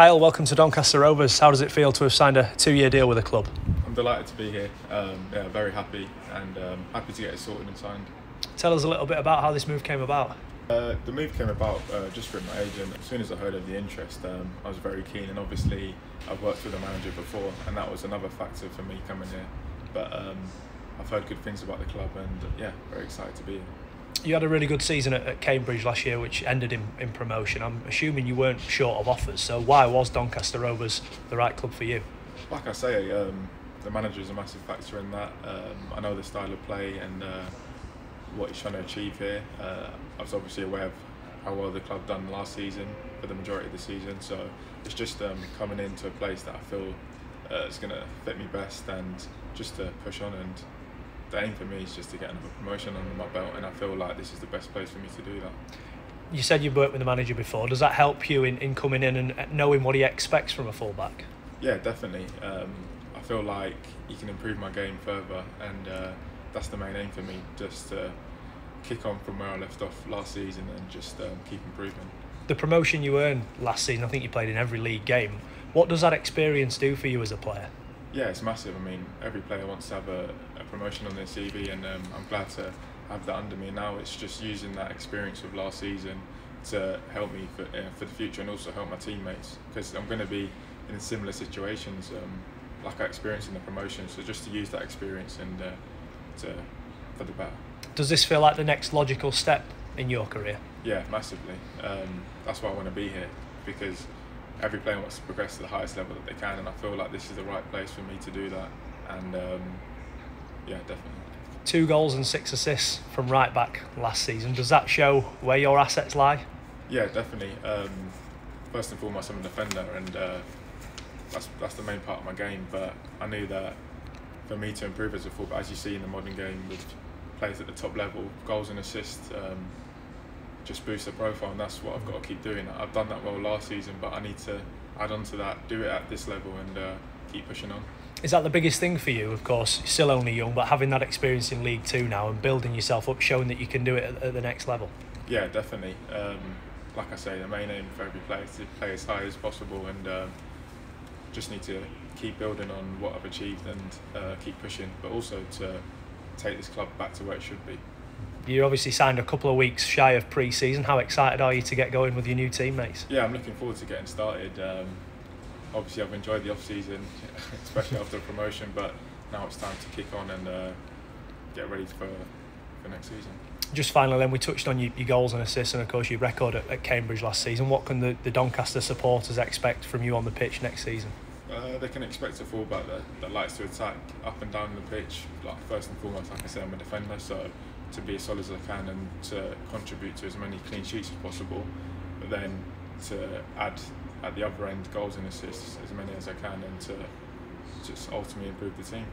Kyle, welcome to Doncaster Rovers. How does it feel to have signed a two-year deal with the club? I'm delighted to be here. Um, yeah, very happy and um, happy to get it sorted and signed. Tell us a little bit about how this move came about. Uh, the move came about uh, just through my agent. As soon as I heard of the interest, um, I was very keen, and obviously I've worked with a manager before, and that was another factor for me coming here. But um, I've heard good things about the club, and yeah, very excited to be here. You had a really good season at, at Cambridge last year, which ended in, in promotion. I'm assuming you weren't short of offers, so why was Doncaster Rovers the right club for you? Like I say, um, the manager is a massive factor in that. Um, I know the style of play and uh, what he's trying to achieve here. Uh, I was obviously aware of how well the club done last season for the majority of the season, so it's just um, coming into a place that I feel uh, is going to fit me best and just to push on. And the aim for me is just to get another promotion under my belt, and I feel like this is the best place for me to do that. You said you've worked with the manager before. Does that help you in, in coming in and knowing what he expects from a fullback? Yeah, definitely. Um, I feel like he can improve my game further, and uh, that's the main aim for me. Just to kick on from where I left off last season and just um, keep improving. The promotion you earned last season, I think you played in every league game. What does that experience do for you as a player? Yeah, it's massive. I mean, every player wants to have a, a promotion on their CV, and um, I'm glad to have that under me now. It's just using that experience of last season to help me for, uh, for the future and also help my teammates because I'm going to be in similar situations um, like I experienced in the promotion. So just to use that experience and uh, to for the better. Does this feel like the next logical step in your career? Yeah, massively. Um, that's why I want to be here because every player wants to progress to the highest level that they can, and I feel like this is the right place for me to do that. And um, yeah, definitely. Two goals and six assists from right back last season. Does that show where your assets lie? Yeah, definitely. Um, first and foremost, I'm a defender, and uh, that's that's the main part of my game. But I knew that for me to improve as a fullback, as you see in the modern game with players at the top level, goals and assists. Um, just boost the profile, and that's what I've got to keep doing. I've done that well last season, but I need to add on to that, do it at this level, and uh, keep pushing on. Is that the biggest thing for you? Of course, you're still only young, but having that experience in League Two now and building yourself up, showing that you can do it at, at the next level. Yeah, definitely. Um, like I say, the main aim for every player is to play as high as possible, and um, just need to keep building on what I've achieved and uh, keep pushing, but also to take this club back to where it should be. You obviously signed a couple of weeks shy of pre-season. How excited are you to get going with your new teammates? Yeah, I'm looking forward to getting started. Um, obviously, I've enjoyed the off season, especially after the promotion. But now it's time to kick on and uh, get ready for for next season. Just finally, then we touched on your, your goals and assists, and of course your record at, at Cambridge last season. What can the, the Doncaster supporters expect from you on the pitch next season? Uh, they can expect a fullback that, that likes to attack up and down the pitch. Like first and foremost, like I said, I'm a defender, so to be as solid as I can and to contribute to as many clean sheets as possible. But then to add at the other end goals and assists as many as I can and to just ultimately improve the team.